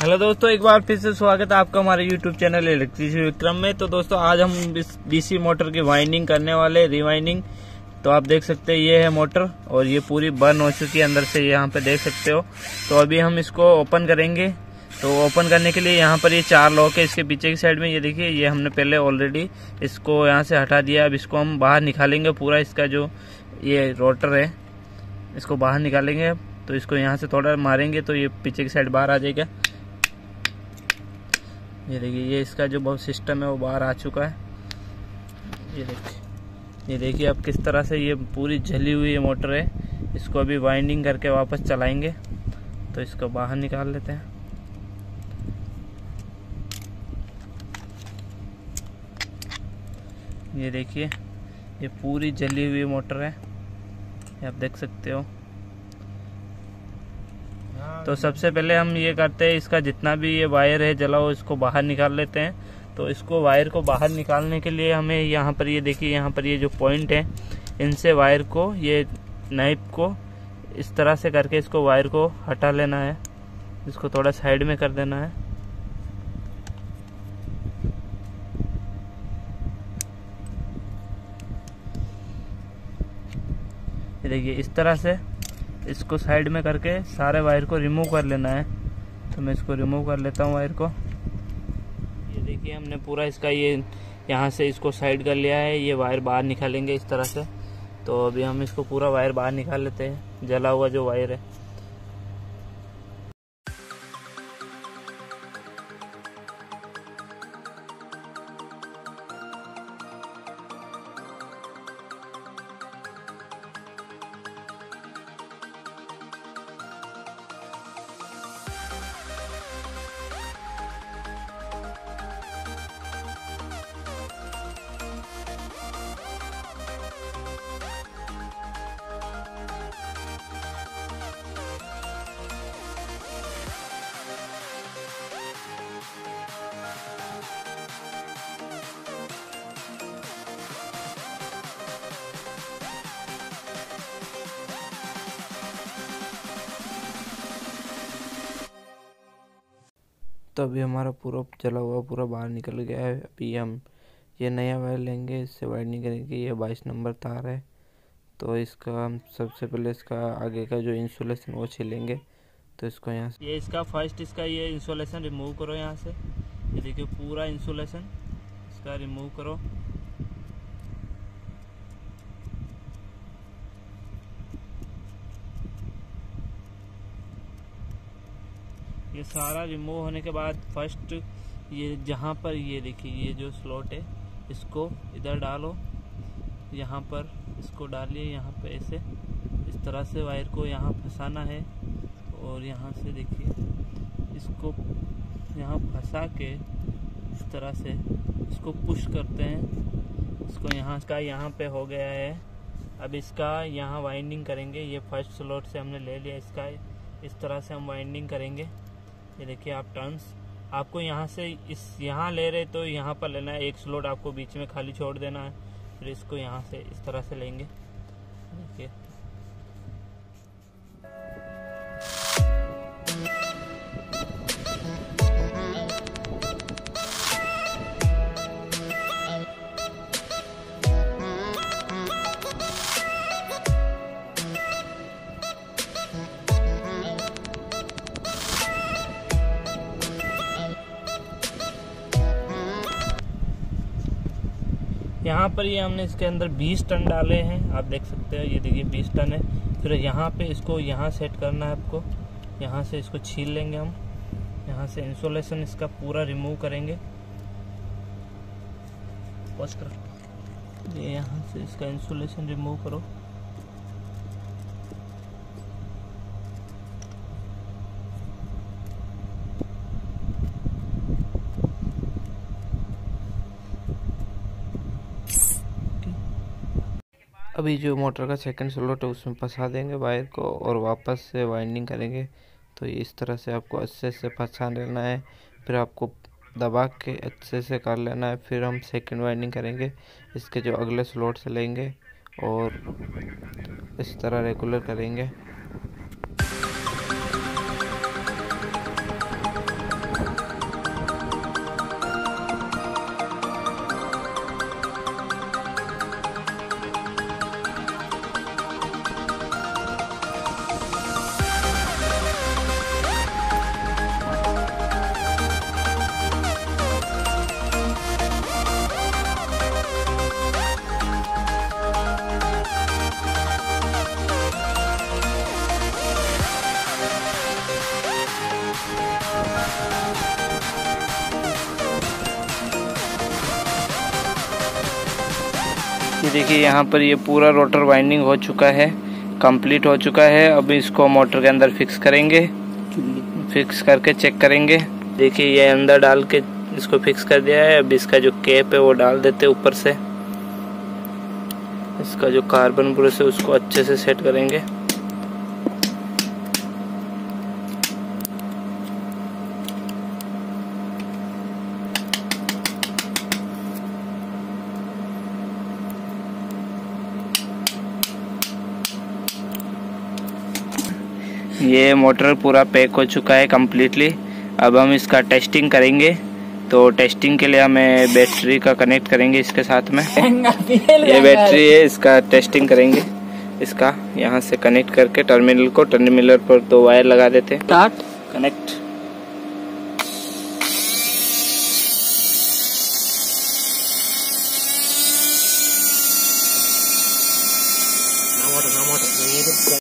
Hello दोस्तों, एक बार फिर से स्वागत है आपका हमारे यूट्यूब चैनल इलेक्ट्रिसिटी विक्रम में। तो दोस्तों, आज हम इस डीसी मोटर की वाइंडिंग करने वाले रिवाइंडिंग तो आप देख सकते हैं, ये है मोटर और ये पूरी बर्न हो चुकी है अंदर से, यहाँ पे देख सकते हो। तो अभी हम इसको ओपन करेंगे। तो ओपन करने के लिए यहाँ पर ये चार लॉक है, इसके पीछे की साइड में। ये देखिए, ये हमने पहले ऑलरेडी इसको यहाँ से हटा दिया अब इसको हम बाहर निकालेंगे, पूरा इसका जो ये रोटर है, इसको बाहर निकालेंगे। तो इसको यहाँ से थोड़ा मारेंगे तो ये पीछे की साइड बाहर आ जाएगा। ये देखिए, ये इसका जो बहुत सिस्टम है, वो बाहर आ चुका है। ये देखिए ये देखिए अब किस तरह से ये पूरी जली हुई मोटर है। इसको अभी वाइंडिंग करके वापस चलाएँगे तो इसको बाहर निकाल लेते हैं। ये देखिए, ये पूरी जली हुई मोटर है। ये आप देख सकते हो। तो सबसे पहले हम ये करते हैं, इसका जितना भी ये वायर है जला इसको बाहर निकाल लेते हैं। तो इसको वायर को बाहर निकालने के लिए हमें यहाँ पर ये देखिए, यहाँ पर ये जो पॉइंट है, इनसे वायर को, ये नाइफ को इस तरह से करके इसको वायर को हटा लेना है। इसको थोड़ा साइड में कर देना है। देखिए, इस तरह से इसको साइड में करके सारे वायर को रिमूव कर लेना है। तो मैं इसको रिमूव कर लेता हूँ वायर को। ये देखिए, हमने पूरा इसका ये यहाँ से इसको साइड कर लिया है। ये वायर बाहर निकालेंगे इस तरह से। तो अभी हम इसको पूरा वायर बाहर निकाल लेते हैं। जला हुआ जो वायर है। तो अभी हमारा पूरा जला हुआ, पूरा बाहर निकल गया है। अभी हम ये नया वायर लेंगे, इससे वायरिंग करेंगे। ये बाईस नंबर तार है। तो इसका हम सबसे पहले इसका आगे का जो इंसुलेशन वो छीलेंगे। तो इसको यहाँ से ये इसका फ़र्स्ट इसका ये इंसुलेशन रिमूव करो यहाँ से। ये देखिए पूरा इंसुलेशन इसका रिमूव करो। ये सारा रिमूव होने के बाद फ़र्स्ट ये जहाँ पर ये देखिए, ये जो स्लॉट है, इसको इधर डालो, यहाँ पर इसको डालिए, यहाँ पे ऐसे, इस तरह से वायर को यहाँ फंसाना है, और यहाँ से देखिए, इसको यहाँ फंसा के इस तरह से इसको पुश करते हैं। इसको यहाँ का यहाँ पे हो गया है। अब इसका यहाँ वाइंडिंग करेंगे। ये फ़र्स्ट स्लॉट से हमने ले लिया, इसका इस तरह से हम वाइंडिंग करेंगे। ये देखिए आप टर्न्स आपको यहाँ से इस, यहाँ ले रहे तो यहाँ पर लेना है, एक स्लोट आपको बीच में खाली छोड़ देना है, फिर इसको यहाँ से इस तरह से लेंगे। देखिए। यहाँ पर ये हमने इसके अंदर 20 टन डाले हैं। आप देख सकते हो, ये देखिए 20 टन है। फिर यहाँ पे इसको यहाँ सेट करना है आपको। यहाँ से इसको छील लेंगे हम। यहाँ से इंसोलेशन इसका पूरा रिमूव करेंगे। ये यहाँ से इसका इंसोलेशन रिमूव करो। अभी जो मोटर का सेकंड स्लॉट है उसमें फंसा देंगे वायर को और वापस से वाइंडिंग करेंगे। तो इस तरह से आपको अच्छे से फंसा लेना है। फिर आपको दबा के अच्छे से कर लेना है। फिर हम सेकंड वाइंडिंग करेंगे। इसके जो अगले स्लॉट से लेंगे और इस तरह रेगुलर करेंगे। ये देखिए यहाँ पर ये पूरा रोटर वाइंडिंग हो चुका है, कंप्लीट हो चुका है। अब इसको मोटर के अंदर फिक्स करेंगे। फिक्स करके चेक करेंगे। देखिए ये अंदर डाल के इसको फिक्स कर दिया है। अब इसका जो कैप है वो डाल देते ऊपर से। इसका जो कार्बन ब्रश है उसको अच्छे से सेट करेंगे। ये मोटर पूरा पैक हो चुका है कम्प्लीटली अब हम इसका टेस्टिंग करेंगे। तो टेस्टिंग के लिए हमें बैटरी का कनेक्ट करेंगे इसके साथ में। ये बैटरी है। इसका टेस्टिंग करेंगे। इसका यहाँ से कनेक्ट करके टर्मिनल को टर्मिनल पर दो वायर लगा देते हैं। कनेक्ट